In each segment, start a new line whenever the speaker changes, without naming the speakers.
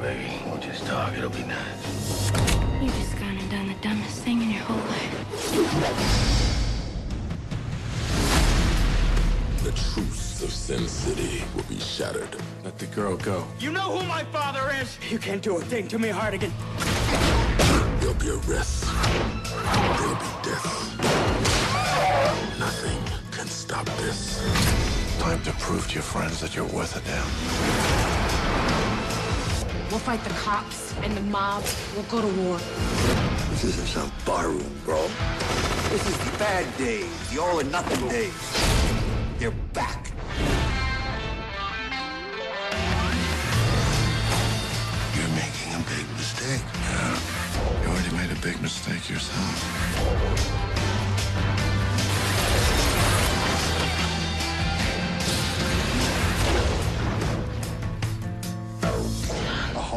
Baby, we'll just talk. It'll be nice.
You just gone and done the dumbest thing in your whole life.
The truths of Sin City will be shattered.
Let the girl go.
You know who my father is? You can't do a thing to me, Hartigan.
There'll be arrests. There'll be deaths. Nothing can stop this.
Time to prove to your friends that you're worth a damn.
We'll fight the cops and the mob. We'll go to war.
This isn't some barroom, bro. This is the bad days, the all or nothing days. They're back.
You're making a big mistake. Yeah. You already made a big mistake yourself.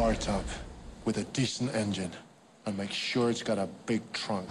Hardtop with a decent engine. And make sure it's got a big trunk.